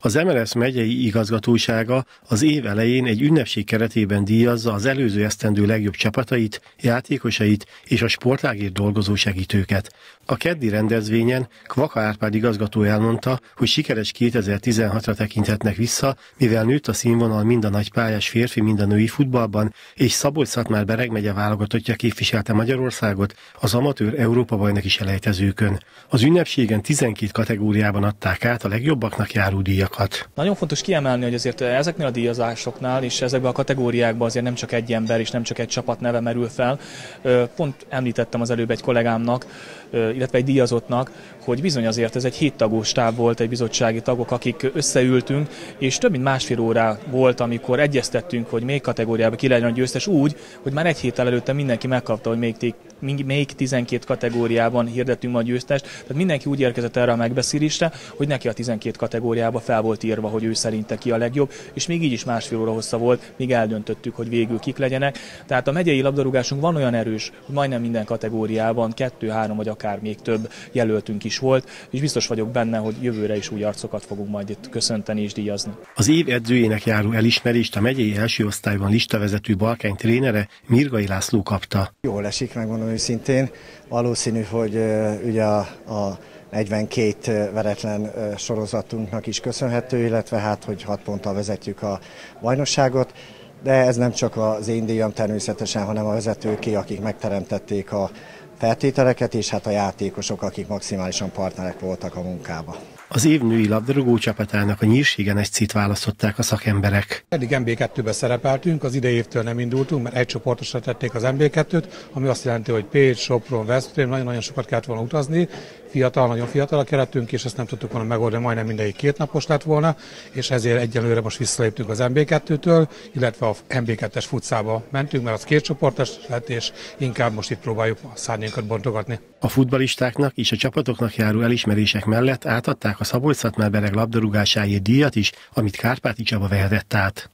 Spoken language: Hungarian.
Az MLS megyei igazgatósága az év elején egy ünnepség keretében díjazza az előző esztendő legjobb csapatait, játékosait és a sportágért dolgozó segítőket. A keddi rendezvényen Kvaka Árpád igazgató elmondta, hogy sikeres 2016-ra tekinthetnek vissza, mivel nőtt a színvonal mind a nagypályás férfi, mind a női futballban, és Szabolcs-Szatmár Bereg megye válogatottja képviselte Magyarországot az amatőr Európa bajnoki selejtezőkön. Az ünnepségen 12 kategóriában adták át a legjobbaknak járó díjat díjakat. Nagyon fontos kiemelni, hogy azért ezeknél a díjazásoknál és ezekben a kategóriákban azért nem csak egy ember és nem csak egy csapat neve merül fel. Pont említettem az előbb egy kollégámnak, illetve egy díjazottnak, hogy bizony azért ez egy héttagos stáb volt, egy bizottsági tagok, akik összeültünk, és több mint másfél órá volt, amikor egyeztettünk, hogy még kategóriában ki legyen a győztes úgy, hogy már egy héttel előtte mindenki megkapta, hogy még, még 12 kategóriában hirdettünk ma a győztest. Tehát mindenki úgy érkezett erre a megbeszélésre, hogy neki a 12 kategóriába fel volt írva, hogy ő szerinte ki a legjobb, és még így is másfél óra hossza volt, míg eldöntöttük, hogy végül kik legyenek. Tehát a megyei labdarúgásunk van olyan erős, hogy majdnem minden kategóriában kettő, három vagy akár még több jelöltünk is volt, és biztos vagyok benne, hogy jövőre is új arcokat fogunk majd itt köszönteni és díjazni. Az év edzőjének járó elismerést a megyei első osztályban listavezető Balkány trénere Mirgai László kapta. Jól esik, megmondom őszintén. Valószínű, hogy ugye a, a 42 veretlen sorozatunknak is köszönhető, illetve hát, hogy 6 ponttal vezetjük a bajnokságot. De ez nem csak az én díjam természetesen, hanem a vezetőké, akik megteremtették a feltételeket, és hát a játékosok, akik maximálisan partnerek voltak a munkába. Az év női labdarúgó csapatának a nyírségen egy cit választották a szakemberek. Eddig MB2-be szerepeltünk, az idei évtől nem indultunk, mert egy csoportosra tették az MB2-t, ami azt jelenti, hogy Pécs, Sopron, Veszprém, nagyon-nagyon sokat kellett volna utazni. Fiatal, nagyon fiatal a keretünk, és ezt nem tudtuk volna megoldani, majdnem mindegyik két napos lett volna, és ezért egyelőre most visszaléptünk az MB2-től, illetve a MB2-es futszába mentünk, mert az két csoportos lett, és inkább most itt próbáljuk a szárnyunkat bontogatni. A futbalistáknak és a csapatoknak járó elismerések mellett átadták a Szabolcs-Szatmár labdarúgásáért díjat is, amit Kárpáti Csaba vehetett át.